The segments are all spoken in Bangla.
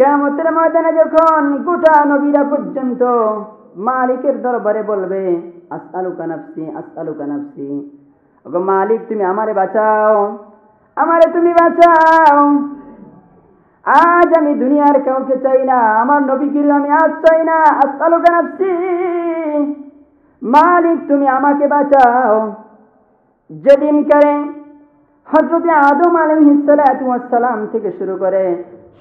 কেমতের ময়দানে যখন গোটা নবীরা পর্যন্ত মালিকের দরবারে বলবে, আসআলুকা নাফসি আসআলুকা নাফসি। ওগো মালিক, তুমি আমারে বাঁচাও, আমারে তুমি বাঁচাও। আজ আমি দুনিয়ার কাউকে চাই না, আমার নবীকে আমি আজ চাই না আস্তালু নাফসি। মালিক, তুমি আমাকে বাঁচাও। যেদিন কারে হজরতে আদম আলহিসালাম থেকে শুরু করে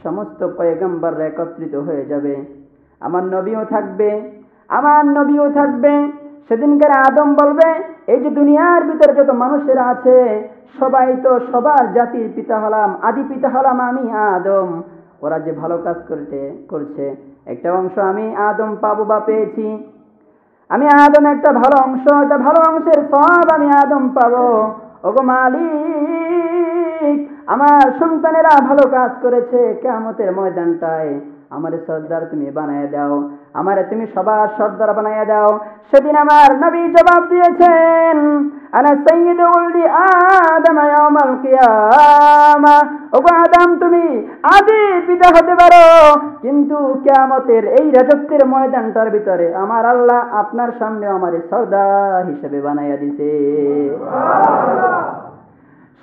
সমস্ত পয়গম্বররা একত্রিত হয়ে যাবে। আমার নবীও থাকবে, আমার নবীও থাকবে। সেদিনকার আদম বলবে, এই যে দুনিয়ার ভিতরে যত মানুষেরা আছে, সবাই তো সবার জাতির পিতা হলাম, আদি পিতা হলাম আমি আদম। ওরা যে ভালো কাজ করতে, করছে। একটা অংশ আমি আদম পাবো বা পেয়েছি। আমি আদম একটা ভালো অংশ, একটা ভালো অংশের সব আমি আদম পাবো। ওগো মালিক আমার সন্তানেরা ভালো কাজ করেছে কেমতের ময়দানটায়। আমার সর্দার তুমি বানায় দাও, আমারে তুমি সবার সর্দার বানায় দাও। সেদিন আমার নবী জবাব দিয়েছেন, আনা সৈয়দ উলদি আদম ইয়াউমাল কিয়ামা। ওগো আদম, তুমি আদি পিতা হতে পারো, কিন্তু কিয়ামতের এই রাজত্বের ময়দানটার ভিতরে আমার আল্লাহ আপনার সামনে আমার সর্দার হিসেবে বানাইয়া দিছে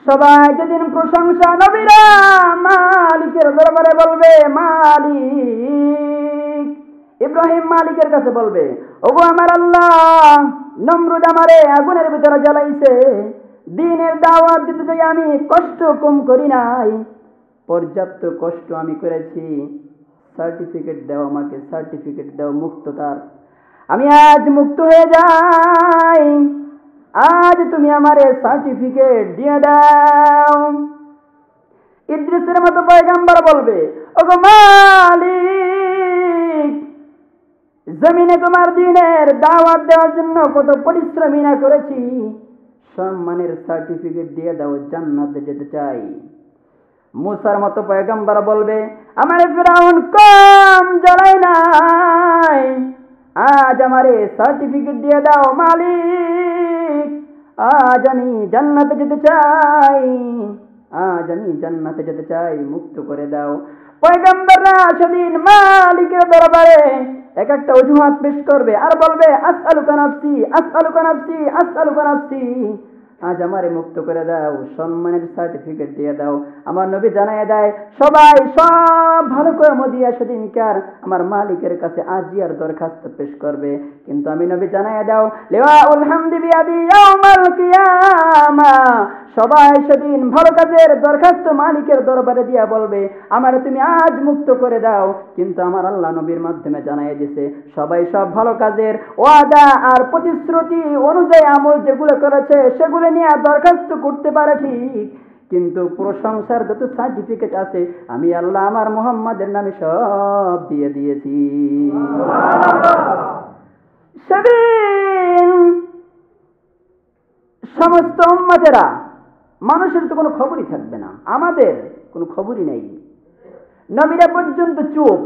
সবাই যেদিন প্রশংসা নবীরা মালিকের দরবারে বলবে, মালিক, ইব্রাহিম মালিকের কাছে বলবে, ওগো আমার আল্লাহ, নমরুদ আমারে আগুনের ভিতরে জ্বালাইছে। দিনের দাওয়াত দিতে যাই আমি কষ্ট কম করি নাই। পর্যাপ্ত কষ্ট আমি করেছি। সার্টিফিকেট দাও আমাকে, সার্টিফিকেট দাও মুক্ত তার। আমি আজ মুক্ত হয়ে যাই। আজ তুমি আমারে সার্টিফিকেট দিয়ে দাও। ইদ্রিসের মতো পয়গাম্বার বলবে, ওগো মালিক, জমিনে তোমার দিনের দাওয়াত দেওয়ার জন্য কত পরিশ্রমী না করেছি, সম্মানের সার্টিফিকেট দিয়ে দাও, জান্নাতে যেতে চাই। মুসার মতো পয়গাম্বার বলবে, আমার ফেরাউন কম জ্বালাই নাই, আজ আমারে সার্টিফিকেট দিয়ে দাও মালিক। আজ আমি জান্নাতে যেতে চাই। আজ আমি জান্নাতে যেতে চাই, মুক্ত করে দাও। পয়গম্বররা সেদিন মালিকের দরবারে এক একটা অজুহাত পেশ করবে আর বলবে, আসআলুকা নাফসি আসআলুকা নাফসি আলু নাফসি। আজ আমারে মুক্ত করে দাও, সম্মানের সার্টিফিকেট দিয়ে দাও। আমার নবী জানায় দেয়, সবাই সব ভালো কর্ম দিয়ে সেদিনকার আমার মালিকের কাছে আজিয়ার দরখাস্ত পেশ করবে। কিন্তু আমি নবী জানায় দাও, লেওয়াউল হামদি বিয়াদি ইয়াউমাল কিয়ামা। সবাই সেদিন ভালো কাজের দরখাস্ত মালিকের দরবারে দিয়া বলবে, আমার তুমি আজ মুক্ত করে দাও। কিন্তু আমার আল্লাহ নবীর মাধ্যমে জানাই দিছে, সবাই সব ভালো কাজের ওয়াদা আর প্রতিশ্রুতি অনুযায়ী আমল যেগুলো করেছে, সেগুলো নিয়ে দরখাস্ত করতে পারে ঠিক, কিন্তু প্রশংসার যত সার্টিফিকেট আছে, আমি আল্লাহ আমার মোহাম্মদের নামে সব দিয়ে দিয়েছি। সেদিন সমস্ত উম্মাদেরা মানুষের তো কোনো খবরই থাকবে না, আমাদের কোনো খবরই নেই। নবীরা পর্যন্ত চুপ,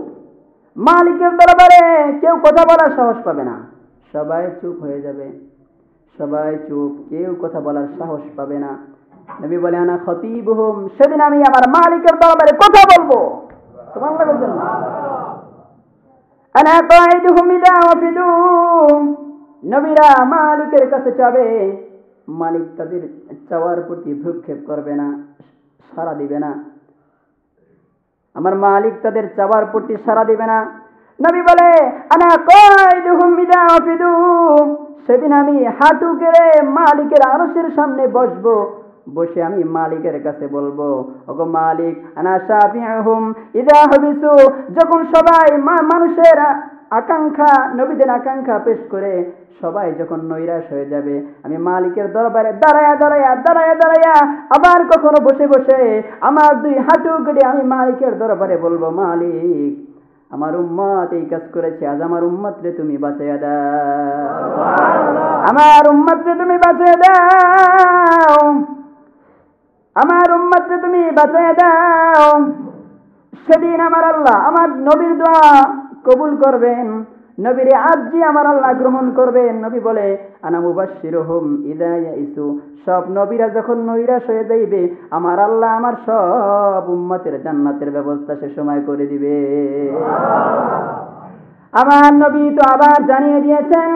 মালিকের দরবারে কেউ কথা বলার সাহস পাবে না, সবাই চুপ হয়ে যাবে। সবাই চুপ, কেউ কথা বলার সাহস পাবে না। নবী বলে আনা খতিবহুম, সেদিন আমি আমার মালিকের দরবারে কথা বলব। সুবহানাল্লাহ বলছেন আনা কাইদুহুম ইদা ওয়াফিদু। নবীরা মালিকের কাছে যাবে। মালিক তাদের চাওয়ার প্রতি ভ্রুক্ষেপ করবে না, সাড়া দিবে না। আমার মালিক তাদের চাওয়ার প্রতি সাড়া দিবে না। নবী বলে, আনা কাইদুহুম ইদা ওয়াফিদু সেদিন আমি হাঁটু গেড়ে মালিকের আরশের সামনে বসবো। বসে আমি মালিকের কাছে বলব, ওগো মালিক, আনা শাফিহুম ইদা হবিসু। যখন সবাই মানুষের আকাঙ্ক্ষা, নবীদের আকাঙ্ক্ষা পেশ করে, সবাই যখন নৈরাশ হয়ে যাবে, আমি মালিকের দরবারে দাঁড়ায়া দাঁড়ায়া দাঁড়ায়া দাঁড়ায়া আবার কখনো বসে বসে আমার দুই হাঁটু গেড়ে আমি মালিকের দরবারে বলব, মালিক আমার উম্মত এই কাজ করেছে, আজ আমার উম্মত রে তুমি বাঁচাইয়া দাও। আমার উম্মত রে তুমি বাঁচাইয়া দাও। আমার উম্মত রে তুমি বাঁচাইয়া দাও। সেদিন আমার আল্লাহ আমার নবীর দোয়া কবুল করবেন। নবীরে আজজি আমার আল্লাহ গ্রহণ করবেন। নবী বলে আনা মুবাশশিরুহুম ইদা ইয়াইসু। সব নবীরা যখন নৈরাশ হয়ে যাইবে আমার আল্লাহ আমার সব উম্মতের জান্নাতের ব্যবস্থা সে সময় করে দিবে। আমার নবী তো আবার জানিয়ে দিয়েছেন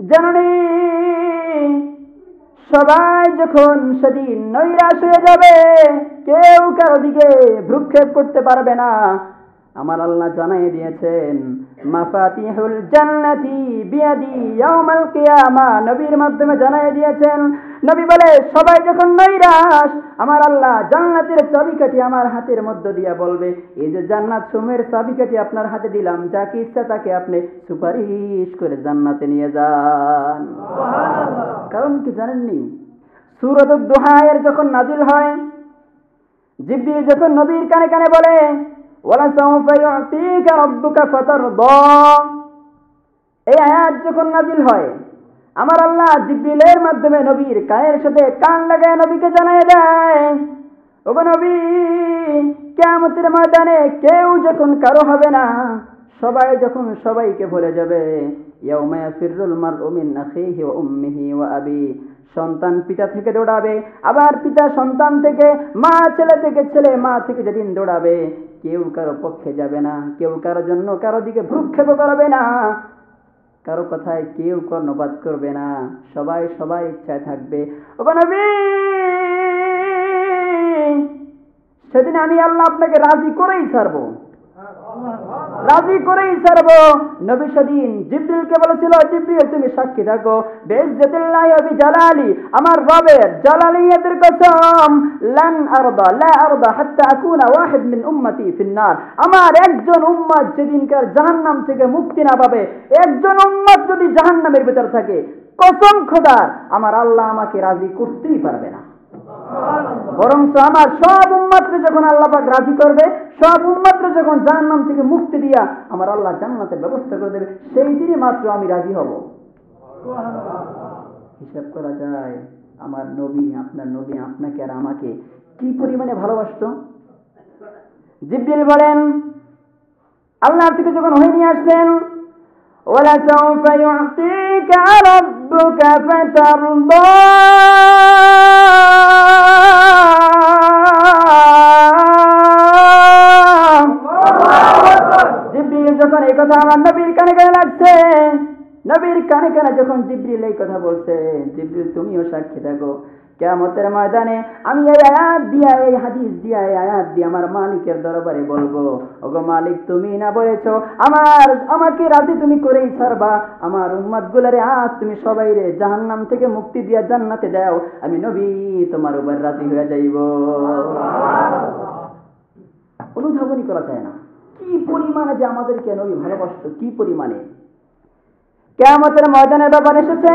জাননি সবাই যখন সেদিন নৈরাশ হয়ে যাবে কেউ কারও দিকে ভ্রুক্ষেপ করতে পারবে না। আমার আল্লাহ জানাই দিয়েছেন মাফাতিহুল জান্নাতি বিয়াদি ইয়াউমাল কিয়ামা। নবীর মাধ্যমে জানাই দিয়েছেন নবী বলে সবাই যখন নৈরাশ আমার আল্লাহ জান্নাতের চাবিকাঠি আমার হাতের মধ্য দিয়ে বলবে এই যে জান্নাত সুমের চাবিকাঠি আপনার হাতে দিলাম যাকে ইচ্ছা তাকে আপনি সুপারিশ করে জান্নাতে নিয়ে যান। কারণ কি জানেননি? সুরত দোহায়ের যখন নাজিল হয় জিব্রিল যখন নবীর কানে কানে বলে وَلَسَوْفَ يُعْطِيكَ رَبُّكَ فَتَرْضَى এই আয়াত যখন নাজিল হয় আমার আল্লাহ জিব্রিলের মাধ্যমে নবীর কানের সাথে কান লাগায় নবীকে জানায় দেয় ওগো নবী কেয়ামতের ময়দানে কেউ যখন কারো হবে না সবাই যখন সবাইকে ভুলে যাবে ইয়াউমা ইয়াফিরুল মারউ মিন আখিহি ওয়া উম্মিহি ওয়া আবি সন্তান পিতা থেকে দৌড়াবে, আবার পিতা সন্তান থেকে, মা ছেলে থেকে, ছেলে মা থেকে যেদিন দৌড়াবে, কেউ কারও পক্ষে যাবে না, কেউ কারও জন্য কারও দিকে ভ্রুক্ষেপ করবে না, কারও কথায় কেউ কর্ণপাত করবে না, সবাই সবাই ইচ্ছায় থাকবে। সেদিন আমি আল্লাহ আপনাকে রাজি করেই ছাড়বো। রাজি করেই ছাড়বো। নবী সেদিন জিব্রিলকে বলেছিল, জিব্রিল, তুমি সাক্ষী থাকো। বেজ্জতিল্লাহি ওয়া বিজালালি, আমার রবের জালালিয়াতের কসম। লান আরদা, লা আরদা হাত্তা আকুনা ওয়াহিদ মিন উম্মতি ফিন্নার। আমার একজন উম্মত যেদিনকার জাহান্নাম থেকে মুক্তি না পাবে, একজন উম্মত যদি জাহান্নামের ভিতর থাকে, কসম খোদার, আমার আল্লাহ আমাকে রাজি করতেই পারবে না। বরঞ্চ আমার সব উম্মাত্রে যখন আল্লাহ রাজি করবে, সব উম্মাত্রে যখন জাহান্নাম থেকে মুক্তি দিয়া আমার আল্লাহ জান্নাতের ব্যবস্থা করে দেবে, সেই দিনে মাত্র আমি রাজি হব। হিসাব করা যায়, আমার নবী, আপনার নবী, আপনাকে আর আমাকে কি পরিমাণে ভালোবাসত? জিব্রিল বলেন আল্লাহ থেকে যখন হয়ে নিয়ে আসলেন ওলা সৌফা ইউতিকা রাব্বুকা ফাতারদা নবীর কানে যখন জিব্রিল এই কথা বলছে, জিব্রিল তুমিও সাক্ষী থাকো। কেয়ামতের ময়দানে আমি এই আয়াত দিয়া, এই হাদিস দিয়া, এই আয়াত দিয়ে আমার মালিকের দরবারে বলব, ওগো মালিক, তুমি না বলেছ, আমার, আমাকে রাজি তুমি করেই ছাড়বা। আমার উম্মাদ গুলারে আজ তুমি সবাই রে জাহান্নাম থেকে মুক্তি দিয়া জান্নাতে দাও। আমি নবী, তোমার উপর রাজি হয়ে যাইব। অনুধাবনী করা যায় না। কি পরিমাণে যে আমাদেরকে নবী ভালোবাসতো, কি পরিমাণে? কেয়ামতের ময়দানে ব্যাপার এসেছে,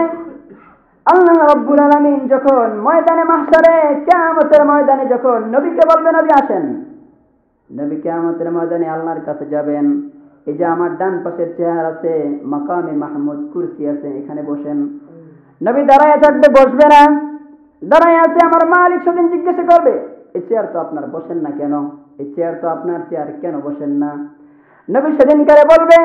আল্লাহ রব্বুল আলামিন যখন ময়দানে মাহশারে, কিয়ামতের ময়দানে যখন নবীকে বলবে, নবী, আসেন। নবী কিয়ামতের ময়দানে আল্লাহর কাছে যাবেন। এই যে আমার ডান পাশের চেয়ার আছে, মাকামে মাহমুদ কুরসি আছে, এখানে বসেন। নবী দাঁড়ায় থাকবে, বসবে না। দাঁড়ায় আছে, আমার মালিক সেদিন জিজ্ঞাসা করবে, এই চেয়ার তো আপনার বসেন না কেন? এই চেয়ার তো আপনার চেয়ার, কেন বসেন না? নবী সেদিনকারে বলবে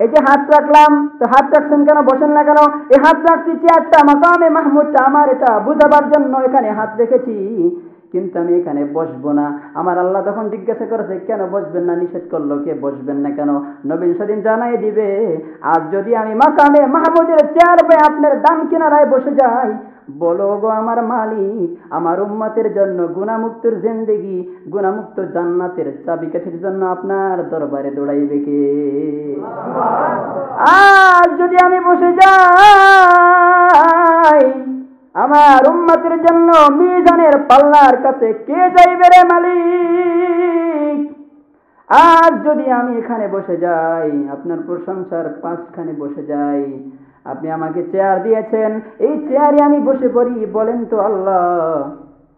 এই যে হাত রাখলাম, তো হাত রাখছেন কেন, বসেন না কেন? এই হাত রাখছি চেয়ারটা, মাকামে মাহমুদটা, আমার এটা বুঝাবার জন্য এখানে হাত রেখেছি। কিন্তু আমি এখানে বসবো না। আমার আল্লাহ তখন জিজ্ঞাসা করেছে, কেন বসবেন না? নিষেধ করল কে? বসবেন না কেন? নবীন সেদিন জানাই দিবে, আজ যদি আমি মাকামে মাহমুদের চেয়ার পেয়ে আপনার দাম কিনারায় বসে যাই বলো গো আমার মালিক আমার উম্মতের জন্য গুণামুক্তর জিন্দেগি গুণামুক্ত জান্নাতের চাবিকাঠির জন্য আপনার দরবারে দৌড়াইবে কে? আজ যদি আমি বসে যাই আমার উম্মতের জন্য মিজানের পাল্লার কাছে কে যাইবে রে মালিক? আজ যদি আমি এখানে বসে যাই আপনার প্রশংসার পাঁচখানে বসে যাই আপনি আমাকে চেয়ার দিয়েছেন। এই চেয়ারে আমি বসে পড়ি, বলেন তো আল্লাহ।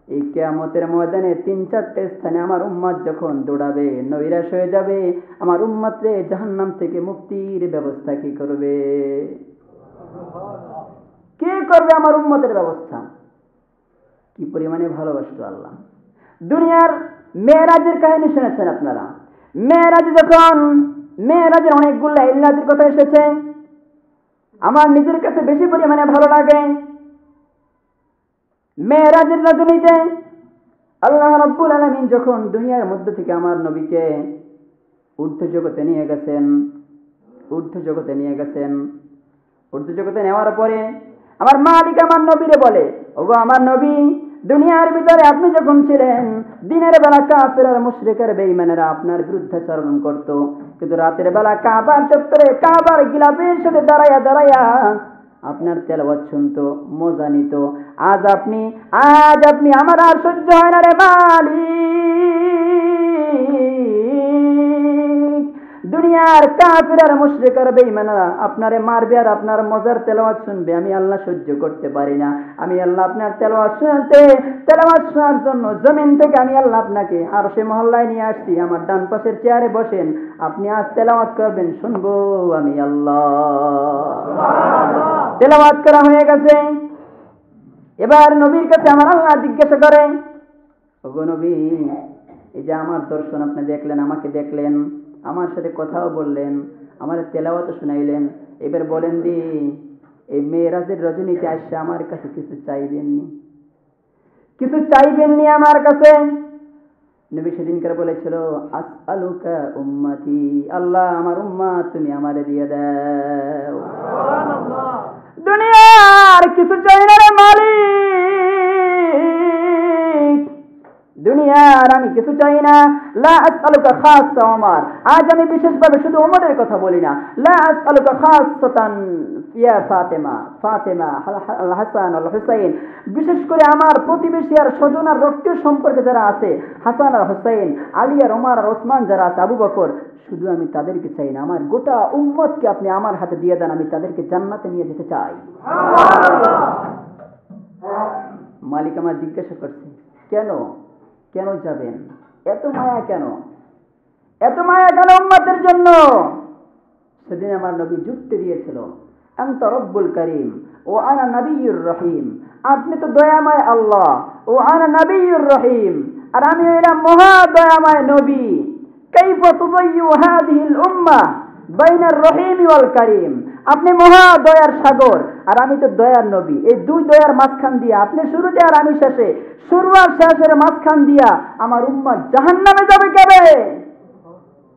এই কেয়ামতের ময়দানে তিন চারটে স্থানে আমার উম্মাদ যখন দৌড়াবে, নৈরাশ হয়ে যাবে, আমার উম্মাত্রে জাহান্নাম থেকে মুক্তির ব্যবস্থা কি করবে? কে করবে আমার উম্মতের ব্যবস্থা? কি পরিমাণে ভালোবাসতো আল্লাহ। দুনিয়ার মেয়েরাজের কাহিনী শুনেছেন আপনারা। মেয়েরাজ যখন, মেয়েরাজের অনেকগুলো ইল্লাদের কথা এসেছে আমার নিজের কাছে বেশি পরিমাণে ভালো লাগে। মেয়েরাজের রজনীতে আল্লাহ রব্বুল আলমিন যখন দুনিয়ার মধ্যে থেকে আমার নবীকে ঊর্ধ্ব জগতে নিয়ে গেছেন, ঊর্ধ্ব জগতে নিয়ে গেছেন, ঊর্ধ্ব জগতে নেওয়ার পরে আমার মালিক আমার নবীরে বলে, ওগো আমার নবী দুনিয়ার ভিতরে আপনি যখন ছিলেন, দিনের বেলা কাফের আর মুশ্রিকের বেইমানেরা আপনার বিরুদ্ধাচরণ করত। কিন্তু রাতের বেলা কাবার চত্বরে কাবার গিলাপের সাথে দাঁড়াইয়া দাঁড়াইয়া আপনার তেলাওয়াত শুনত, মজা নিত। আজ আপনি আজ আপনি আমার আর সহ্য হয় না রে মালিক। দুনিয়ার কাফির আর মুশরিক আর বেঈমানরা আপনারে মারবে আর আপনার মজার তেলাওয়াত শুনবে। আমি আল্লাহ সহ্য করতে পারি না। আমি আল্লাহ আপনার তেলাওয়াত শুনতে তেলাওয়াত শোনার জন্য জমিন থেকে আমি আল্লাহ আপনাকে আর সে মহল্লায় নিয়ে আসছি। আমার ডান পাশের চেয়ারে বসেন। আপনি আজ তেলাওয়াত করবেন শুনব আমি আল্লাহ। তেলাওয়াত করা হয়ে গেছে। এবার নবীর কাছে আমার আল্লাহ জিজ্ঞাসা করে ওগো নবী এই যে আমার দর্শন আপনি দেখলেন আমাকে দেখলেন আমার সাথে কথাও বললেন আমার তেলাওয়াত শুনাইলেন। এবার বলেন দি এই মেয়েরাজের রজনীতে আসছে আমার কাছে কিছু চাইবেননি। কিছু চাইবেননি আমার কাছে? নবী সেদিনকার বলেছিল আসআলুকা উম্মতি আল্লাহ আমার উম্মাত তুমি আমারে দিয়ে দাও। দুনিয়ার কিছু চাই না রে মালিক। দুনিয়ার আমি কিছু চাই না। লা আসআলুকা খাসসা ওমর আজ আমি বিশেষভাবে শুধু ওমরের কথা বলি না। লা আসআলুকা খাসসাতান ইয়া ফাতেমা। ফাতেমা আল হাসান আল হুসাইন। বিশেষ করে আমার প্রতিবেশী আর স্বজন আর রক্তীয় সম্পর্কে যারা আছে হাসান আর হুসাইন আলী আর ওমর আর ওসমান যারা আছে আবু বকর শুধু আমি তাদেরকে চাই না। আমার গোটা উম্মতকে আপনি আমার হাতে দিয়ে দেন আমি তাদেরকে জান্নাতে নিয়ে যেতে চাই। মালিক আমার জিজ্ঞাসা করছে কেন? কেন যাবেন? এত মায়া কেন? এত মায়া কেন উম্মাদের জন্য? সেদিন আমার নবী যুক্তি দিয়েছিল, আন্ত রব্বুল করিম, ও আনা নবীর রহিম, আপনি তো দয়াময় আল্লাহ, ও আনা নবীর রহিম, আর আমি এরা মহা দয়াময় নবী, কাইফ তুবাইয়ু হাদিহিল উম্মাহ? বাইনার রহিম ওয়াল আপনি মহা দয়ার সাগর, আর আমি তো দয়ার নবী। এই দুই দয়ার মাঝখান দিয়া আপনি শুরুতে আর আমি শেষে। শুরু আর শেষের মাঝখান দিয়া আমার উম্মা জাহান নামে যাবে কেবে?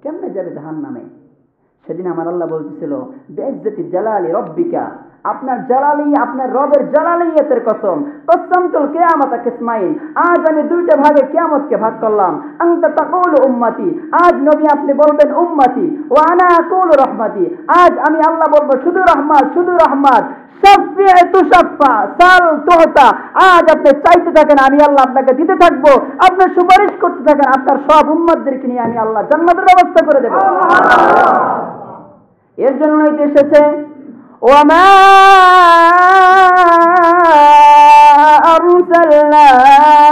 কেমনে যাবে জাহান নামে সেদিন আমার আল্লাহ বলতেছিল বেজ্জতি জালালি রব্বিকা। আপনার জালালি আপনার রবের জালালিয়াতের কসম। কসমতুল কিয়ামত কিসমাইন। আজ আমি দুইটা ভাগে কিয়ামতকে ভাগ করলাম। আনতা তাকুলু উম্মতি। আজ নবী আপনি বলবেন উম্মতি। ও আনা আকুলু রহমাতি। আজ আমি আল্লাহ বলব শুধু রহমত শুধু রহমত আজ আপনি চাইতে থাকেন আমি আল্লাহ আপনাকে দিতে থাকব। আপনি সুপারিশ করতে থাকেন আপনার সব উম্মতদেরকে নিয়ে আমি আল্লাহ জান্নাতের ব্যবস্থা করে দেব। এর জন্যই এসেছে وما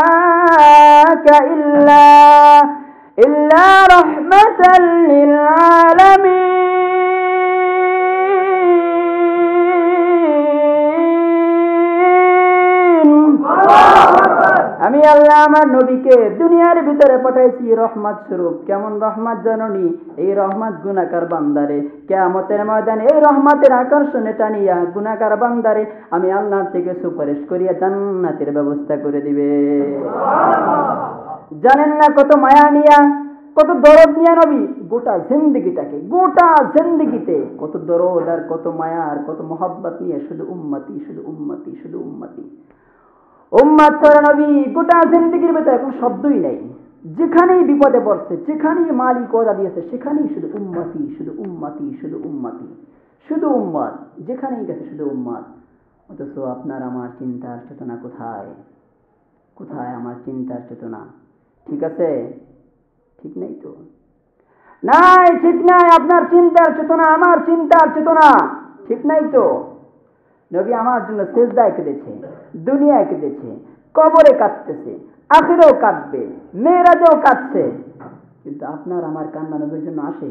أرسلناك إلا إلا رحمة للعالمين আমি আল্লাহ আমার নবীকে দুনিয়ার ভিতরে পাঠাইছি রহমত স্বরূপ। কেমন রহমত জাননি? এই রহমত গুনাকার বান্দারে। কেয়ামতের ময়দানে এই রহমতের আকর্ষণে টানিয়া গুনাকার বান্দারে আমি আল্লাহর থেকে সুপারিশ করিয়া জান্নাতের ব্যবস্থা করে দিবে। জানেন না কত মায়া নিয়া কত দরদ নিয়া নবী? গোটা জিন্দগিটাকে গোটা জিন্দগিতে কত দরদ আর কত মায়া আর কত মোহাব্বত নিয়ে শুধু উম্মতি শুধু উম্মতি শুধু উম্মতি। উম্মাদ ছাড়া নবী গোটা জিন্দগির ভেতরে কোনো শব্দই নেই। যেখানেই বিপদে পড়ছে, যেখানেই মালিক ওদা দিয়েছে, সেখানেই শুধু উম্মতি শুধু উম্মতি শুধু উম্মতি, শুধু উম্মাদ যেখানেই গেছে শুধু উম্মাদ অথচ আপনার আমার চিন্তার চেতনা কোথায়? কোথায় আমার চিন্তার চেতনা? ঠিক আছে? ঠিক নেই তো? নাই, ঠিক নাই, আপনার চিন্তার চেতনা, আমার চিন্তার চেতনা। ঠিক নাই তো? নবী আমার জন্য সেজদায় কেঁদেছে দুনিয়ায় কেঁদেছে কবরে কাঁদতেছে, আখিরেও কাঁদবে, মেয়েরাজেও কাঁদছে। কিন্তু আপনার আমার কান্না নবীর জন্য আসে?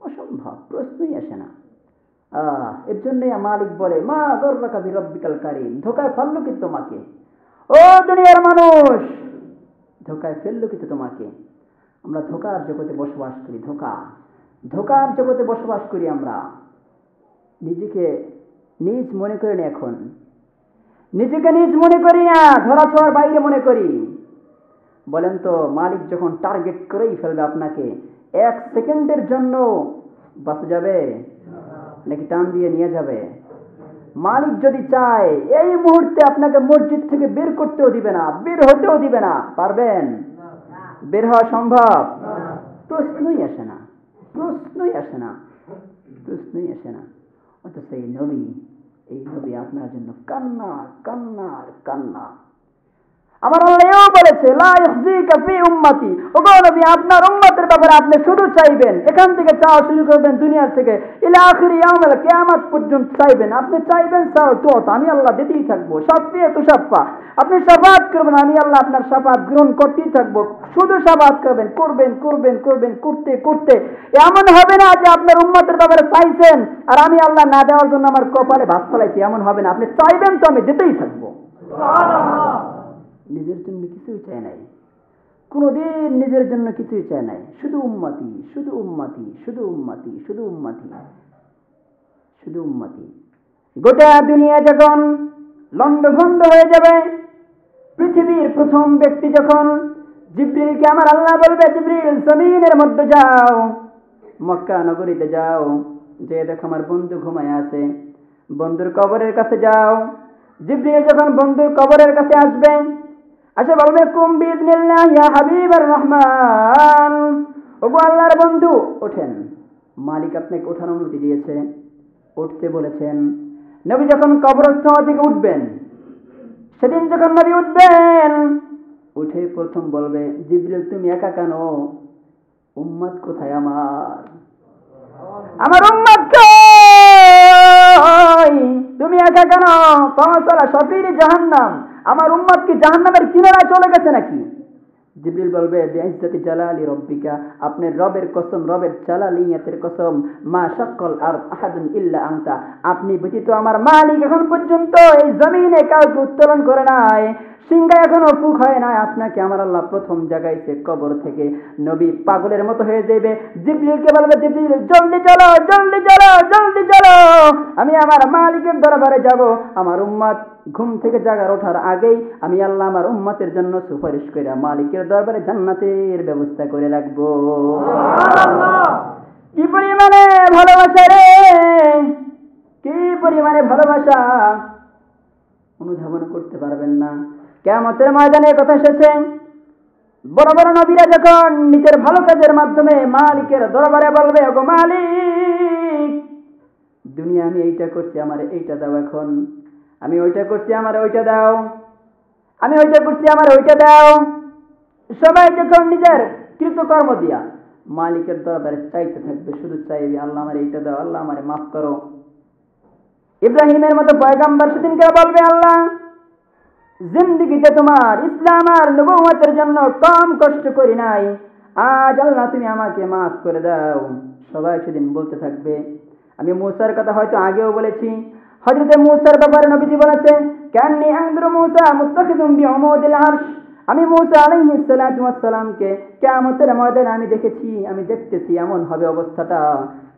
অসম্ভব, প্রশ্নই আসে না। আহ, এর জন্যই মালিক বলে, মা গর্বাকা বিরব্বিকাল কারিম, ধোকায় ফেলল কি তোমাকে? ও দুনিয়ার মানুষ, ধোকায় ফেলল কিন্তু তোমাকে? আমরা ধোকার জগতে বসবাস করি, ধোকা। ধোকার জগতে বসবাস করি আমরা। নিজেকে নিজ মনে করি না এখন। নিজেকে নিজ মনে করি না ধরা ছোঁয়ার বাইরে মনে করি। বলেন তো, মালিক যখন টার্গেট করেই ফেলবে আপনাকে, এক সেকেন্ডের জন্য বাঁচা যাবে? নাকি টান দিয়ে নিয়ে যাবে? মালিক যদি চায়, এই মুহূর্তে আপনাকে মসজিদ থেকে বের করতেও দিবে না, বের হতেও দিবে না। পারবেন? বের হওয়া সম্ভব? প্রশ্নই আসে না। প্রশ্নই আসে না। প্রশ্নই আসে না। অথচ এই নবী এই নবী আপনার জন্য কান্না কান্নার কান্না আমার আল্লাহও বলেছে আপনার উম্মতের ব্যাপারে আপনি শুধু চাইবেন, এখান থেকে চাওয়া শুরু করবেন দুনিয়ার থেকে। ইলা পর্যন্ত চাইবেন, আপনি চাইবেন চাও তো আমি আল্লাহ দিতেই থাকব, সাফিয়ে তো সাফা। আপনি সাফাত করবেন, আমি আল্লাহ আপনার সাফাত গ্রহণ করতেই থাকব। শুধু সাফাত করবেন করবেন করবেন করবেন, করতে করতে। এমন হবে না যে আপনার উম্মতের ব্যাপারে চাইছেন, আর আমি আল্লাহ না দেওয়ার জন্য আমার কপালে ভাত ফলাইছি, এমন হবে না। আপনি চাইবেন তো আমি দিতেই থাকব। নিজের জন্য কিছুই চায় নাই। কোনোদিন নিজের জন্য কিছুই চায় নাই। শুধু উম্মাতি শুধু উম্মাতি শুধু উম্মাতি শুধু উম্মাতি শুধু উম্মাতি। গোটা দুনিয়া যখন লন্ডভন্ড হয়ে যাবে, পৃথিবীর প্রথম ব্যক্তি যখন জিব্রিলকে আমার আল্লাহ বলবে, জিব্রিল, জমিনের মধ্যে যাও, মক্কা নগরীতে যাও। যে দেখো আমার বন্ধু ঘুমায় আছে, বন্ধুর কবরের কাছে যাও। জিব্রিল যখন বন্ধুর কবরের কাছে আসবে আসে বলবে কুম বিদনিল্লাহ ইয়া হাবিবার রহমান। ওগো আল্লাহর বন্ধু, ওঠেন। মালিক আপনাকে ওঠার অনুমতি দিয়েছে, উঠতে বলেছেন। নবী যখন কবরস্থ থেকে উঠবেন, সেদিন যখন নবী উঠবেন, উঠে প্রথম বলবে, জিব্রিল, তুমি একা কেন? উম্মাদ কোথায় আমার? আমার উম্মত কই? তুমি একা কেন? কমাসালা সফির জাহান্নাম। আমার উম্মত কি জাহান্নামের কিনারায় চলে গেছে নাকি? জিবরিল বলবে বিআইজ্জাতি জালালি রব্বিকা, আপনার রবের কসম, রবের জালালিয়াতের কসম, মা শাক্কাল আর আহাদুন ইল্লা আনতা। আপনি ব্যতীত আমার মালিক এখন পর্যন্ত এই জমিনে কাউকে উত্তোলন করে নাই, সিংহা এখনও ফুক হয় না আপনাকে আমার আল্লাহ প্রথম জাগাইছে কবর থেকে। নবী পাগলের মতো হয়ে যাবে জিবরিলকে বলবে, জিবরিল, জলদি চলো জলদি চলো জলদি চলো। আমি আমার মালিকের দরবারে যাব। আমার উম্মত ঘুম থেকে জাগার ওঠার আগেই আমি আল্লাহ আমার উম্মতের জন্য সুপারিশ করে মালিকের দরবারে জান্নাতের ব্যবস্থা করে রাখব। কি পরিমাণে ভালোবাসা রে? কি পরিমাণে ভালোবাসা? অনুধাবন করতে পারবেন না। কেমতের ময়দানে কথা এসেছে বড় বড় নবীরা যখন নিজের ভালো কাজের মাধ্যমে মালিকের দরবারে বলবে ওগো মালিক দুনিয়া আমি এইটা করছি আমার এইটা দাও এখন। আমি ওইটা করছি, আমার ওইটা দাও। আমি ওইটা করছি, আমার ওইটা দাও। সবাই যখন নিজের কৃতকর্ম দিয়া, মালিকের দরবারে চাইতে থাকবে, শুধু চাইবে আল্লাহ আমার এইটা দাও, আল্লাহ আমারে মাফ করো। ইব্রাহিমের মতো পয়গাম্বার সেদিনকে বলবে, আল্লাহ, জিন্দিগিতে তোমার ইসলাম আর নবুয়তের জন্য কম কষ্ট করি নাই। আজ আল্লাহ তুমি আমাকে মাফ করে দাও। সবাই সেদিন বলতে থাকবে। আমি মুসার কথা হয়তো আগেও বলেছি। হজরতে মুসার ব্যাপারে নবীজি বলেছেন ক্যাননি আন্দ্র মুসা মুত্তাখিদুম অমদিল আরশ? আমি মৌসা আলাইহি সালাতু ওয়াস সালামকে কিয়ামতের ময়দানে আমি দেখেছি, আমি দেখতেছি এমন হবে অবস্থাটা।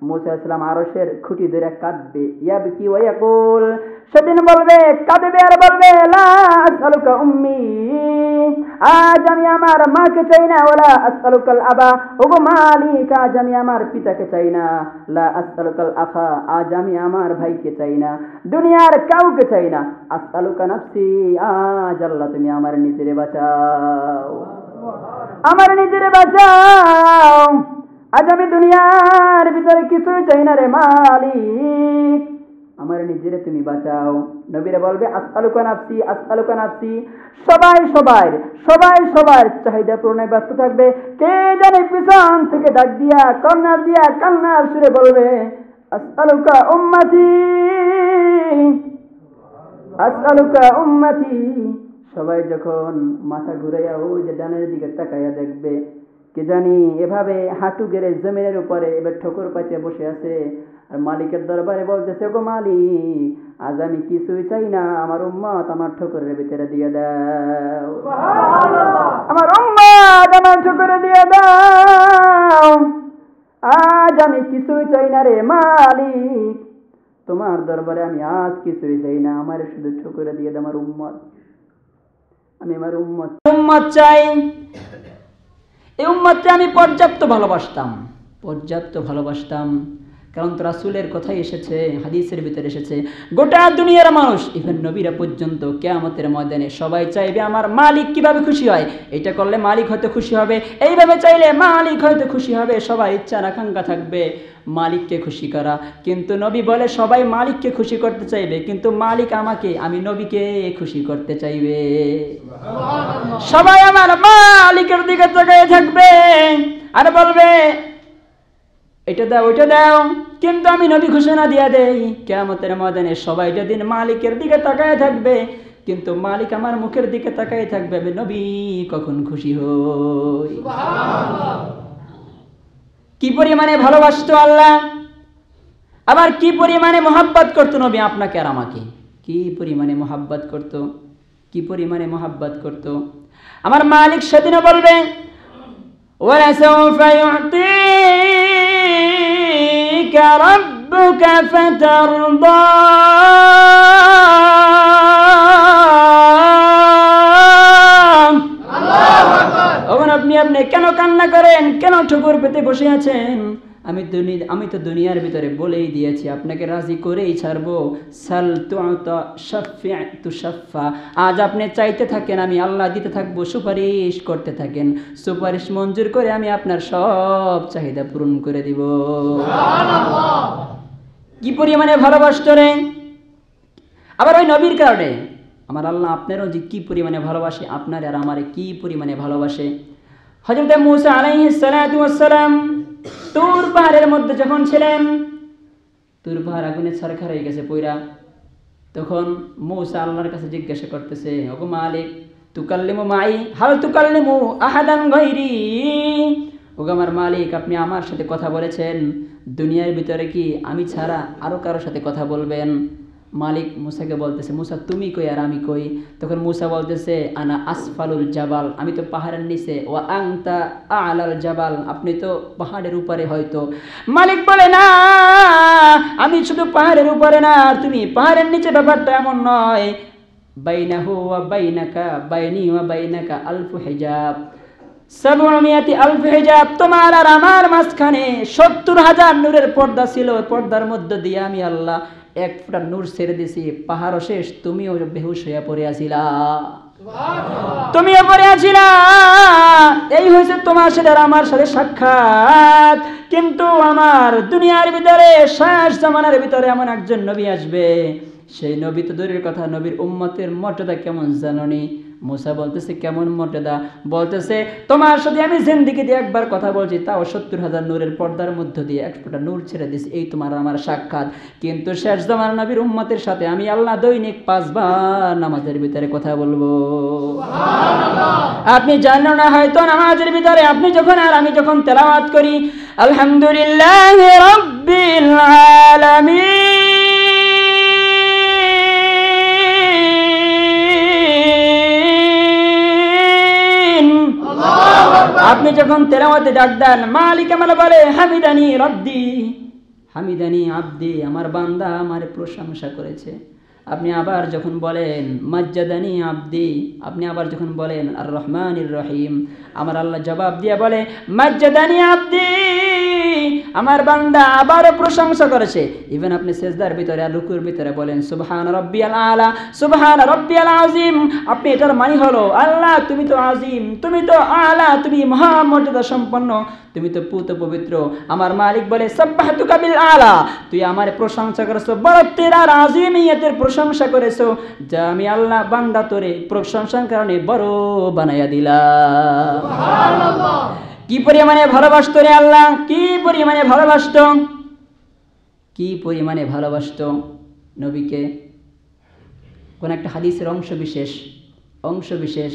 মুসা ইসলাম আরশের খুঁটি ধরে কাঁদবে। ইয়াবকি ওয়া ইয়াকুল, সেদিন বলবে, কাঁদবে আর বলবে, লা আসআলুকা উম্মি, আজ আমি আমার মাকে চাই না ওলা আসআলুকাল আবা, ওগো মালিক, আজ আমি আমার পিতাকে চাই না, লা আসআলুকাল আখা, আজ আমি আমার ভাইকে চাই না, দুনিয়ার কাউকে চাই না, আসআলুকা নাফসি, আজ আল্লাহ তুমি আমার নিজেরে বাঁচাও। আমার নিজেরে বাঁচাও। আজ আমি দুনিয়ার ভিতরে কিছুই চাই না রে মালিক। আমার নিজেরে তুমি বাঁচাও। নবীরে বলবে আস্তালুকা নাফসি আস্তালুকা নাফসি। সবাই সবাই সবাই সবার চাহিদা পূরণে ব্যস্ত থাকবে। কে জানে পিছন থেকে ডাক দিয়া কন্যা দিয়া কান্নার সুরে বলবে আস্তালুকা উম্মতি। আস্তালুকা উম্মতি। সবাই যখন মাথা ঘুরাইয়া ওই যে ডানের দিকে তাকাইয়া দেখবে কে জানি এভাবে হাঁটু গেড়ে জমিনের উপরে এবার ঠোকর পাইতে বসে আছে। আর মালিকের দরবারে বলতেছে গো মালিক আজ আমি কিছুই চাই না আমার উম্মত আমার ঠোকরের ভিতরে দিয়ে দাও। আমার উম্মত আমার ঠোকরে দিয়ে দাও। আজ আমি কিছুই চাই না রে মালিক তোমার দরবারে আমি আজ কিছুই চাই না আমার শুধু ঠুকুরে দিয়ে দে আমার উম্মত। আমি আমার উম্মত। উম্মত চাই। এই উম্মাদকে আমি পর্যাপ্ত ভালোবাসতাম। পর্যাপ্ত ভালোবাসতাম। কারণ তো রাসুলের কথাই এসেছে, হাদিসের ভিতরে এসেছে, গোটা দুনিয়ার মানুষ ইভেন নবীরা পর্যন্ত কেয়ামতের ময়দানে সবাই চাইবে আমার মালিক কীভাবে খুশি হয়, এটা করলে মালিক হয়তো খুশি হবে, এইভাবে চাইলে মালিক হয়তো খুশি হবে সবাই ইচ্ছা আকাঙ্ক্ষা থাকবে, মালিককে খুশি করা। কিন্তু নবী বলে সবাই মালিককে খুশি করতে চাইবে, কিন্তু মালিক আমাকে, আমি নবীকে খুশি করতে চাইবে। সবাই আমার মালিকের দিকে তাকিয়ে থাকবে আর বলবে এটা দাও, ওইটা দাও। কিন্তু আমি নবী ঘোষণা দিয়া দেই কেমতের ময়দানে সবাই যেদিন মালিকের দিকে তাকায় থাকবে। কিন্তু মালিক আমার মুখের দিকে তাকায় থাকবে, আমি নবী কখন খুশি হই? কি পরিমাণে ভালোবাসত আল্লাহ? আবার কি পরিমাণে মোহাব্বত করতো নবী আপনাকে আর আমাকে? কি পরিমাণে মোহাব্বত করত? কি পরিমাণে মোহাব্বত করত? আমার মালিক সেদিনও বলবে ওরা يعطيك ربك فترضى তখন আপনি আপনি কেন কান্না করেন কেন ঠুকুর পেতে বসে আছেন আমি দুনি- আমি তো দুনিয়ার ভিতরে বলেই দিয়েছি আপনাকে রাজি করেই ছাড়বো। সাল তু সাফা আজ আপনি চাইতে থাকেন আমি আল্লাহ দিতে থাকব সুপারিশ করতে থাকেন। সুপারিশ মঞ্জুর করে আমি আপনার সব চাহিদা পূরণ করে দিব। কি পরিমাণে ভালোবাসত রে? আবার ওই নবীর কারণে। আমার আল্লাহ আপনারও যে কি পরিমাণে ভালোবাসে আপনার আর আমারে কি পরিমাণে ভালোবাসে? হজরত মুসা আলাইহিস সালাতু ওয়াসসালাম তুর পাহাড়ের মধ্যে যখন ছিলেন, তুর পাহাড় আগুনে সরকার হয়ে গেছে পইরা। তখন মৌসা আল্লাহর কাছে জিজ্ঞাসা করতেছে, ওগো মালিক, তুকাল্লিমু মাই, হাল তুকাল্লিমু আহাদান গায়রি? ওগো আমার মালিক, আপনি আমার সাথে কথা বলেছেন। দুনিয়ার ভিতরে কি আমি ছাড়া আরও কারোর সাথে কথা বলবেন? মালিক মুসাকে বলতেছে, মুসা, তুমি কই আর আমি কই? তখন মুসা বলতেছে, আনা আসফালুল জাবাল, আমি তো পাহাড়ের নিচে ও আংতা আলাল জাবাল, আপনি তো পাহাড়ের উপরে হয়তো। মালিক বলে, না, আমি শুধু পাহাড়ের উপরে না, আর তুমি পাহাড়ের নিচে ব্যাপারটা এমন নয়। বাইনাহু ওয়া বাইনাকা, বাইনি ওয়া বাইনাকা আলফু হিজাব। সাবুমিয়াতি আলফ হিজাব, তোমার আর আমার মাঝখানে সত্তর হাজার নূরের পর্দা ছিল পর্দার মধ্যে দিয়ে আমি আল্লাহ এক ফুটা নূর ছেড়ে দিছি, পাহাড় শেষ, তুমিও বেহুশ হইয়া পড়ে আসিলা। তুমিও পড়ে আছিলা এই হয়েছে তোমার সাথে আমার সাথে সাক্ষাৎ। কিন্তু আমার দুনিয়ার ভিতরে, শেষ জামানার ভিতরে এমন একজন নবী আসবে। সেই নবী তো দূরের কথা, নবীর উম্মতের মর্যাদা কেমন জাননি? মুসা বলতেছে কেমন মর্যাদা? বলতেছে তোমার সাথে আমি জিন্দিগি দিয়ে একবার কথা বলছি তাও সত্তর হাজার নূরের পর্দার মধ্য দিয়ে এক ফোঁটা নূর ছেড়ে দিছি এই তোমার আমার সাক্ষাৎ। কিন্তু শেষ জামার নবীর উম্মতের সাথে আমি আল্লাহ দৈনিক পাঁচবার নামাজের ভিতরে কথা বলব। আপনি জানেন না হয়তো নামাজের ভিতরে আপনি যখন আর আমি যখন তেলাওয়াত করি আলহামদুলিল্লাহ রব্বিল আলামিন। আপনি যখন তেলাওয়াতে ডাক দেন, মালিক আমার বলে, হামিদানি রব্দি হামিদানি আব্দি, আমার বান্দা আমার প্রশংসা করেছে। আপনি আবার যখন বলেন, মজ্জাদানি আব্দি, আপনি আবার যখন বলেন আর রহমান রহিম, আমার আল্লাহ জবাব দিয়ে বলে, মজ্জাদানি আব্দি। আমার বান্দা আবারও প্রশংসা করেছে। ইভেন আপনি সেজদার ভিতরে আর রুকুর ভিতরে বলেন, সুবহান রব্বিয়াল আলা, সুবহান রব্বিয়াল আজিম আপনি এটার মানে হলো, আল্লাহ, তুমি তো আজিম তুমি তো আলা, তুমি মহামর্যাদা সম্পন্ন, তুমি তো পুত পবিত্র। আমার মালিক বলে সাব্বাহতু কাবিল আলা, তুই আমার প্রশংসা করেছ বড় তেরা আজিমিয়তের প্রশংসা করেছ, যা আমি আল্লাহ বান্দা তোরে প্রশংসার কারণে বড় বানাইয়া দিলাম। কি পরিমাণে ভালোবাসত রে আল্লাহ? কি পরিমাণে ভালোবাসত? কি পরিমাণে ভালোবাসত নবীকে? কোন একটা হাদিসের অংশ বিশেষ অংশ বিশেষ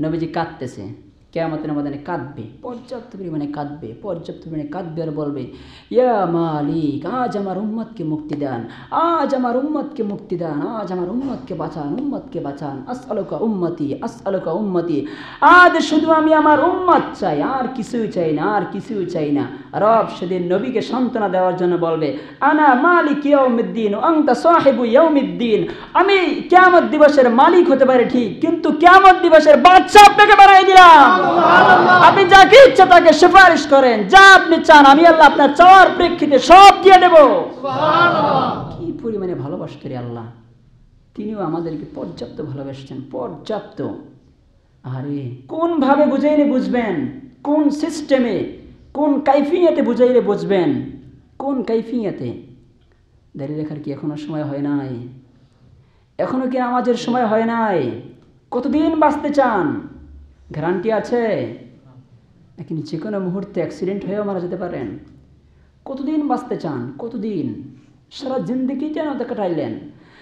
নবীজি কাঁদতেছে। কেয়ামতের মাদানে কাঁদবে, পর্যাপ্ত পরিমাণে কাঁদবে, পর্যাপ্ত পরিমাণে কাঁদবে আর বলবে, ইয়া মালিক, আজ আমার উম্মতকে মুক্তি দেন, আজ আমার উম্মতকে মুক্তি দেন, আজ আমার উম্মতকে বাঁচান উম্মতকে বাঁচান আস আলোকা উম্মতি আস আলোকা উম্মতি, আজ শুধু আমি আমার উম্মত চাই, আর কিছুই চাই না, আর কিছুই চাই না। রব সেদিন নবীকে সান্ত্বনা দেওয়ার জন্য বলবে আনা মালিক ইয়ৌমিদ্দিন আংতা সাহেবু ইয়ৌমিদ্দিন আমি কিয়ামত দিবসের মালিক হতে পারি ঠিক কিন্তু কিয়ামত দিবসের বাদশা আপনাকে বানাই দিলাম। আপনি যাকে ইচ্ছা তাকে সুপারিশ করেন যা আপনি চান আমি আল্লাহ আপনার চাওয়ার প্রেক্ষিতে সব দিয়ে দেব। কি পরিমাণে ভালোবাসতে রে আল্লাহ। তিনিও আমাদেরকে পর্যাপ্ত ভালোবাসছেন পর্যাপ্ত। আরে কোনভাবে বুঝাইলে বুঝবেন? কোন সিস্টেমে কোন কাইফিয়াতে বুঝাইলে বুঝবেন? কোন কাইফিয়াতে? দাঁড়িয়ে লেখার কি এখনও সময় হয় নাই? এখনও কি আমাদের সময় হয় নাই? কতদিন বাঁচতে চান? গ্যারান্টি আছে? নাকি যে কোনো মুহূর্তে অ্যাক্সিডেন্ট হয়েও মারা যেতে পারেন? কতদিন বাঁচতে চান? কতদিন? সারা জিন্দিগি যেন কাটাইলেন?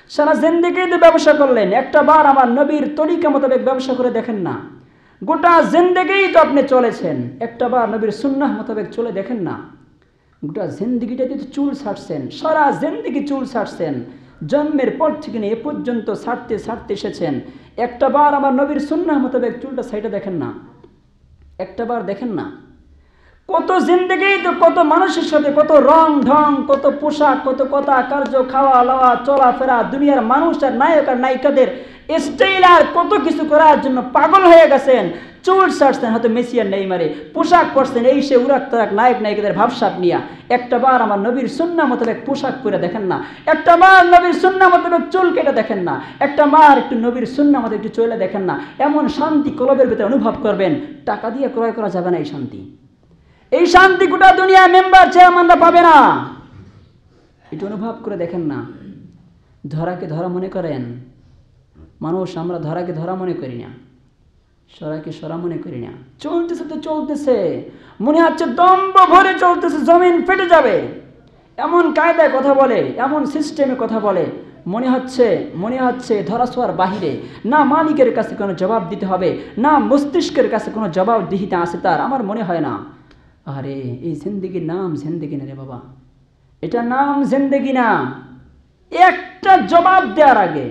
সারা জিন্দিগিতে ব্যবসা করলেন? একটা বার আমার নবীর তরিকা মোতাবেক ব্যবসা করে দেখেন না। গোটা জিন্দগিই তো আপনি চলেছেন। একটা বার নবীর সুন্নাহ মোতাবেক চলে দেখেন না। গোটা জিন্দগিটাতে তো চুল ছাড়ছেন, সারা জিন্দগি চুল ছাড়ছেন। জন্মের পর থেকে এ পর্যন্ত ছাড়তে ছাড়তে এসেছেন। একটা বার আমার নবীর সুন্নাহ মোতাবেক চুলটা সাইডে দেখেন না। একটা বার দেখেন না। কত জিন্দগি তো কত মানুষের সাথে, কত রং ঢং, কত পোশাক, কত কথা, কার্য, খাওয়া, লাওয়া, চলাফেরা, দুনিয়ার মানুষ আর নায়ক আর নায়িকাদের স্টাইল আর কত কিছু করার জন্য পাগল হয়ে গেছেন। চুল সারছেন হয়তো মেসি আর নেইমারে, পোশাক পরছেন এই সে উরাক তারাক নায়ক নায়িকাদের ভাবসাপ নিয়া। একটা বার আমার নবীর সুন্না মোতাবেক পোশাক পরে দেখেন না। একটা বার নবীর সুন্না মোতাবেক চুল কেটে দেখেন না। একটা মার একটু নবীর সুন্না মতো একটু চলে দেখেন না। এমন শান্তি কলবের ভিতরে অনুভব করবেন। টাকা দিয়ে ক্রয় করা যাবে না এই শান্তি। এই শান্তি গোটা দুনিয়া মেম্বার, চেয়ারম্যানরা পাবে না। এটা অনুভব করে দেখেন না। ধরাকে ধরা মনে করেন। মানুষ, আমরা ধরাকে ধরা মনে করি না। সরাকে সরা মনে করি না। চলতেছে তো চলতেছে। মনে হচ্ছে দম্ব ভরে চলতেছে, জমিন ফেটে যাবে। এমন কায়দায় কথা বলে, এমন সিস্টেমে কথা বলে। মনে হচ্ছে মনে হচ্ছে ধরাছোয়ার বাহিরে। না মালিকের কাছে কোনো জবাব দিতে হবে, না মস্তিষ্কের কাছে কোনো জবাব দিহিতে আসে তার, আমার মনে হয় না। আরে, এই জিন্দগির নাম জিন্দগি না রে বাবা। এটা নাম জিন্দগি না। একটা জবাব দেওয়ার আগে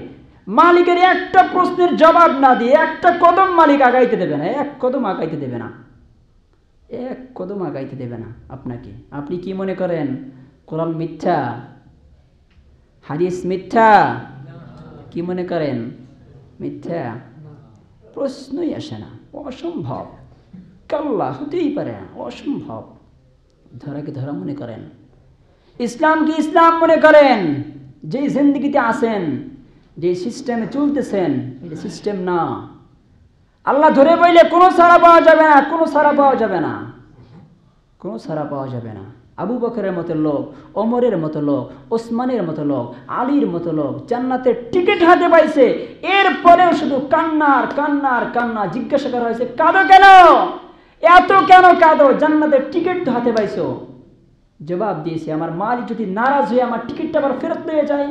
মালিকের একটা প্রশ্নের জবাব না দিয়ে একটা কদম মালিক আগাইতে দেবে না, এক কদম আগাইতে দেবে না। এক কদম আগাইতে দেবে না আপনাকে। আপনি কি মনে করেন? কোরআন মিথ্যা? হাদিস মিথ্যা? কি মনে করেন? মিথ্যা? প্রশ্নই আসে না। অসম্ভব। কাল্লা হতেই পারে না, অসম্ভব। ধরাকে ধরা মনে করেন। ইসলাম কি ইসলাম মনে করেন। যে জিন্দগিতে আসেন যে সিস্টেমে চলতেছেন, এটা সিস্টেম না। আল্লাহ ধরে বইলে কোনো সারা পাওয়া যাবে না, কোনো সারা পাওয়া যাবে না। কোনো সারা পাওয়া যাবে না। আবু বকরের মতো লোক অমরের মতো লোক, ওসমানের মতো লোক, আলীর মতো লোক জান্নাতের টিকিট হাতে পাইছে। এরপরেও শুধু কান্নার কান্নার কান্না জিজ্ঞাসা করা হয়েছে, কাঁদো কেন? এত কেন কাঁদো? জান্নাতের টিকিট তো হাতে পাইছো। জবাব দিয়েছে, আমার মালিক যদি নারাজ হয়ে আমার টিকিটটা আবার ফেরত দিয়ে যায়।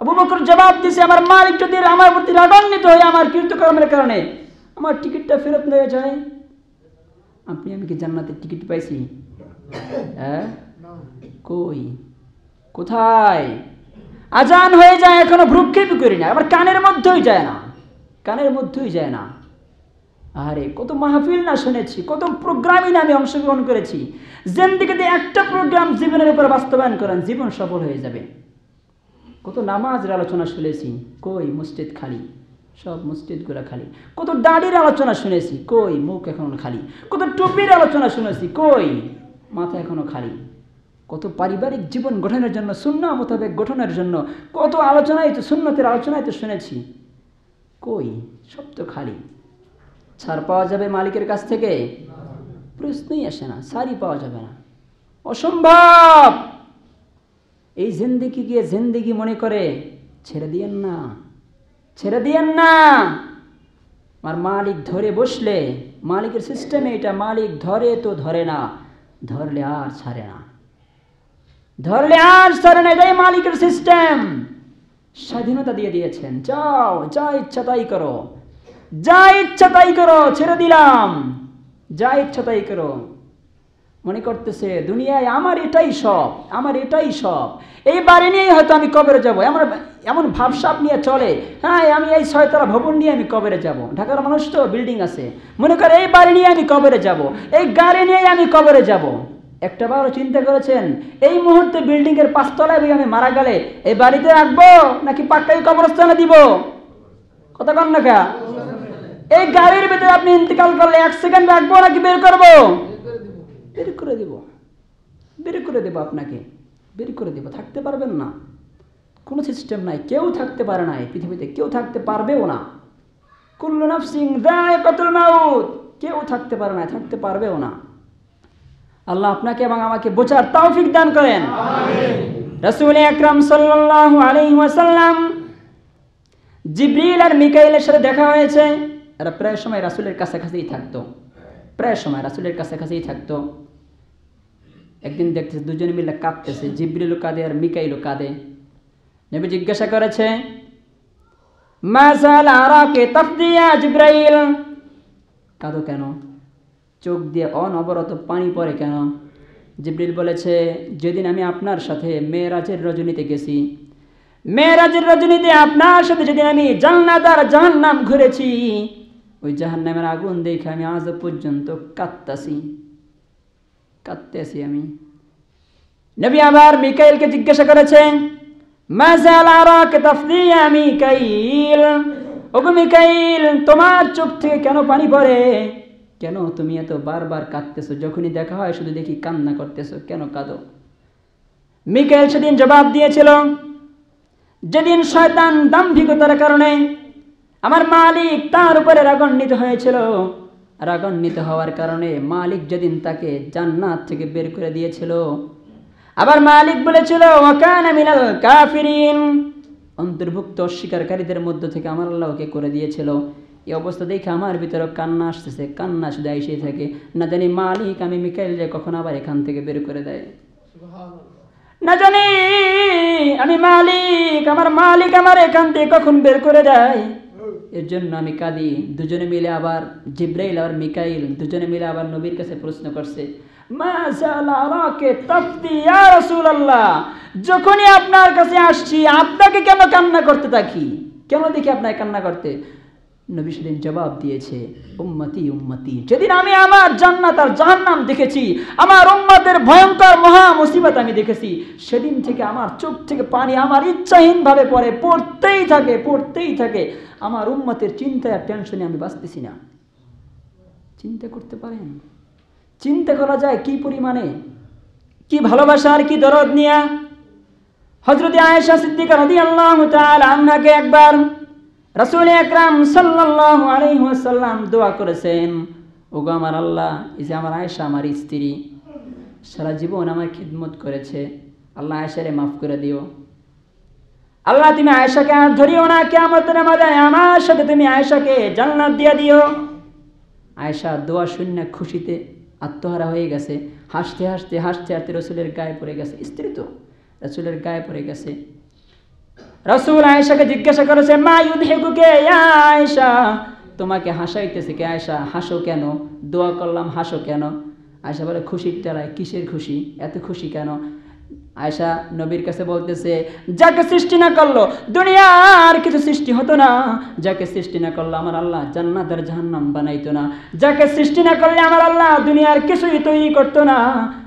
আবু বকর জবাব দিয়েছে, আমার মালিক যদি আমার প্রতি রাগান্বিত হয়ে আমার কীর্তকর্মের কারণে আমার টিকিটটা ফেরত নিয়ে যায়। আপনি, আমি কি জান্নাতের টিকিট পাইছি? হ্যাঁ? কই? কোথায়? আজান হয়ে যায়, এখনও ভ্রুক্ষেপ করি না, আবার কানের মধ্যেই যায় না, কানের মধ্যেই যায় না। আরে, কত মাহফিল না শুনেছি, কত প্রোগ্রামই না আমি অংশগ্রহণ করেছি। জিন্দিগিতে একটা প্রোগ্রাম জীবনের উপর বাস্তবায়ন করেন জীবন সফল হয়ে যাবে। কত নামাজের আলোচনা শুনেছি, কই মসজিদ খালি, সব মসজিদগুলো খালি। কত দাড়ির আলোচনা শুনেছি, কই মুখ এখনও খালি। কত টুপির আলোচনা শুনেছি, কই মাথা এখনও খালি। কত পারিবারিক জীবন গঠনের জন্য শূন্য মোতাবেক গঠনের জন্য, কত আলোচনায় তো শূন্যতের আলোচনায় তো শুনেছি, কই সব তো খালি। ছাড় পাওয়া যাবে মালিকের কাছ থেকে? প্রশ্নই আসে না সারি পাওয়া যাবে না। অসম্ভব! এই জিন্দিগি গিয়ে জিন্দিগি মনে করে, ছেড়ে দিয়েন না, ছেড়ে দিয়েন না। আমার মালিক ধরে বসলে, মালিকের সিস্টেমে এটা মালিক ধরে তো ধরে না, ধরলে আর ছাড়ে না। ধরলে আর ছাড়ে না, এটাই মালিকের সিস্টেম স্বাধীনতা দিয়ে দিয়েছেন, যাও, যা ইচ্ছা তাই করো। যা ইচ্ছা তাই করো, ছেড়ে দিলাম। যা ইচ্ছা তাই করো। মনে করতেছে, দুনিয়ায় আমার এটাই সব, আমার এটাই সব। এই বাড়ি নিয়েই হয়তো আমি কবরে যাব। এমন এমন ভাবসাপ নিয়ে চলে হ্যাঁ আমি এই ছয়তলা ভবন নিয়ে আমি কবরে যাব। ঢাকার মানুষ তো বিল্ডিং আছে। মনে করে এই বাড়ি নিয়ে আমি কবরে যাব, এই গাড়ি নিয়েই আমি কবরে যাব। একটা বারও চিন্তা করেছেন, এই মুহূর্তে বিল্ডিং এর পাঁচতলায় ভাই আমি মারা গেলে এই বাড়িতে রাখব নাকি পাক্কাই কবরস্থানে দিব? কথা কন না? এই গাড়ির ভিতরে আপনি ইন্তেকাল করলে এক সেকেন্ড রাখব নাকি বের করব? বের করে দিব। বের করে দেব আপনাকে। বের করে দেব। থাকতে পারবেন না। কোনো সিস্টেম নাই। কেউ থাকতে পারে না এই পৃথিবীতে। কেউ থাকতে পারবেও না। কুল্লু সিং দায় কতুল মাউত। কেউ থাকতে পারে না থাকতে পারবেও না। আল্লাহ আপনাকে এবং আমাকে বোঝার তৌফিক দান করেন। রসুল আকরাম সাল্লাল্লাহু আলাইহি ওয়াসাল্লাম জিবরিল আর মিকাইলের সাথে দেখা হয়েছে। এরা প্রায় সময় রাসূলের কাছাকাছিই থাকতো। প্রায় সময় রাসূলের কাছাকাছিই থাকতো। একদিন দেখতেছে দুজনে মিলে কাঁদতেছে জিবরিলও কাঁদে আর মিকাইলও কাঁদে। নবী জিজ্ঞাসা করেছে কাঁদো কেন? চোখ দিয়ে অনবরত পানি পড়ে কেন? জিব্রিল বলেছে, যেদিন আমি আপনার সাথে মেয়েরাজের রজনীতে গেছি, মেয়েরাজের রজনীতে আপনার সাথে যেদিন আমি জান্নাত আর জাহান্নাম ঘুরেছি ওই জাহান্নামের আগুন দেখে আমি আজ পর্যন্ত কাঁদতাছি, কাঁদতেছি আমি। নবী আবার মিকাইলকে জিজ্ঞাসা করেছে মাজাল আরাক তাফদিয়া মিকাইল? ওগো মিকাইল, তোমার চোখ থেকে কেন পানি পড়ে? কেন তুমি এত বারবার কাঁদতেছো? যখনই দেখা হয় শুধু দেখি কান্না করতেছো, কেন কাঁদো? মিকাইল সেদিন জবাব দিয়েছিল, যেদিন শয়তান দাম্ভিকতার কারণে আমার মালিক তার উপরে রাগান্বিত হয়েছিল। রাগান্বিত হওয়ার কারণে মালিক যেদিন তাকে জান্নাত থেকে বের করে দিয়েছিল আবার মালিক বলেছিল ওয়াকানা মিনাল কাফিরিন। অন্তর্ভুক্ত অস্বীকারীদের মধ্য থেকে আমার আল্লাহকে করে দিয়েছিল। এই অবস্থা দেখে আমার ভিতরে কান্না আসতেছে। কান্না শুধু এসেই থাকে। না জানি মালিক আমি মিকাইল যে কখন আবার এখান থেকে বের করে দেয়। না জানি আমি মালিক আমার মালিক আমার এখান থেকে কখন বের করে দেয়। এর জন্য আমি কাঁদি। দুজনে মিলে আবার জিব্রাইল আর মিকাইল, দুজনে মিলে আবার নবীর কাছে প্রশ্ন করছে যখনই আপনার কাছে আসছি, আপনাকে কেন কান্না করতে থাকি? কেন দেখি আপনাকে কান্না করতে? নবী সেদিন জবাব দিয়েছে, উম্মতি উম্মতি। যেদিন আমি আমার জান্নাত আর জাহান্নাম দেখেছি, আমার উম্মতের ভয়ঙ্কর মহা মুসিবত আমি দেখেছি, সেদিন থেকে আমার চোখ থেকে পানি আমার ইচ্ছাহীন ভাবে পড়ে, পড়তেই থাকে পড়তেই থাকে। আমার উম্মতের চিন্তায় আর টেনশনে আমি বাঁচতেছি না। চিন্তা করতে পারেন? চিন্তা করা যায় কি পরিমাণে? কি ভালোবাসা আর কি দরদ নিয়া? হজরত আয়েশা সিদ্দিকা রাদিয়াল্লাহু তাআলা আনহাকে একবার রাসূল আকরাম সাল্লাল্লাহু আলাইহি ওয়াসাল্লাম দোয়া করেছেন, ওগো আমার আল্লাহ, এই যে আমার আয়েশা আমার স্ত্রী, সারা জীবন আমার খিদমত করেছে। আল্লাহ আয়েশারে মাফ করে দিও। আল্লাহ, তুমি আয়েশাকে আর ধরিও না, কিয়ামতের ময়দানে আমার সাথে তুমি আয়েশাকে জান্নাত দিয়ে দিও। আয়েশা দোয়া শূন্য খুশিতে আত্মহারা হয়ে গেছে। হাসতে হাসতে হাসতে হাসতে রসুলের গায়ে পড়ে গেছে। স্ত্রী তো, রসুলের গায়ে পড়ে গেছে। রসুল আয়েশাকে জিজ্ঞাসা করেছে, মা কে আয়েশা? তোমাকে হাসাইতেছে কে আয়েশা? হাসো কেন? দোয়া করলাম, হাসো কেন? আয়েশা বলে, খুশির টেলায় কিসের খুশি? এত খুশি কেন? আয়সা নবীর কাছে বলতেছে, যাকে সৃষ্টি না করল, দুনিয়ার কিছু সৃষ্টি হতো না। যাকে সৃষ্টি না করল, আমার আল্লাহ জান্নাত আর জাহান্নাম বানাইতো না। যাকে সৃষ্টি না করলে, আমার আল্লাহ দুনিয়ার কিছুই তৈরি করতো না।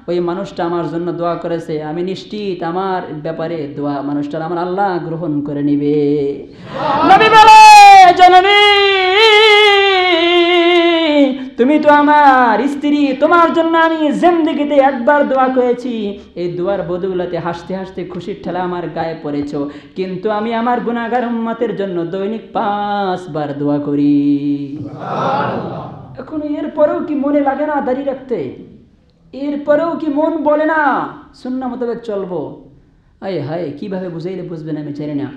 ওই মানুষটা আমার জন্য দোয়া করেছে। আমি নিশ্চিত আমার ব্যাপারে দোয়া মানুষটা আমার আল্লাহ গ্রহণ করে নিবে। নবী বলে, জননী তুমি তো আমার স্ত্রী তোমার জন্য আমি জিন্দিগিতে একবার দোয়া করেছি। এই দোয়ার বদৌলতে হাসতে হাসতে খুশির ঠেলা আমার গায়ে পড়েছ। কিন্তু আমি আমার গুণাগার উম্মতের জন্য দৈনিক পাঁচবার দোয়া করি। এখন এরপরেও কি মনে লাগে না দাঁড়িয়ে রাখতে? এরপরেও কি মন বলে না? শূন্য মোতাবেক চলবো। আয় হায় কীভাবে বুঝাইলে বুঝবেন আমি জানি না।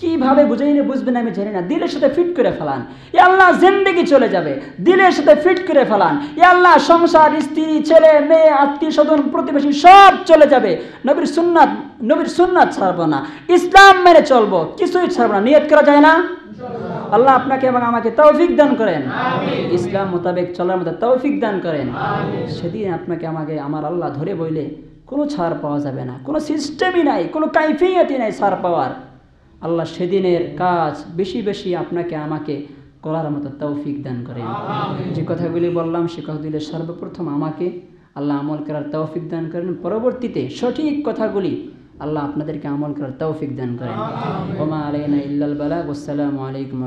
কীভাবে বুঝাইলে বুঝবেন আমি জানি না। দিলের সাথে ফিট করে ফেলান। এ আল্লাহ জিন্দেগি চলে যাবে। দিলের সাথে ফিট করে ফেলান। এ আল্লাহ সংসার স্ত্রী ছেলে মেয়ে আত্মীয় স্বজন প্রতিবেশী সব চলে যাবে। নবীর সুন্নাত নবীর সুন্নাত ছাড়বো না। ইসলাম মেনে চলবো। কিছুই ছাড়বো না। নিয়ত করা যায় না? আল্লাহ আপনাকে এবং আমাকে তৌফিক দান করেন। ইসলাম মোতাবেক চলার মতো তৌফিক দান করেন। সেদিন আপনাকে আমাকে আমার আল্লাহ ধরে বইলে কোনো ছাড় পাওয়া যাবে না। কোনো সিস্টেমই নাই কোনো কাইফিয়াতই নাই ছাড় পাওয়ার। আল্লাহ সেদিনের কাজ বেশি বেশি আপনাকে আমাকে করার মতো তৌফিক দান করেন যে কথাগুলি বললাম সে কথাগুলি সর্বপ্রথম আমাকে আল্লাহ আমল করার তৌফিক দান করেন। পরবর্তীতে সঠিক কথাগুলি আল্লাহ আপনাদেরকে আমল করার তৌফিক দান করেন। ওমা আলাইনা ইল্লাল বালাগ আসসালামু আলাইকুম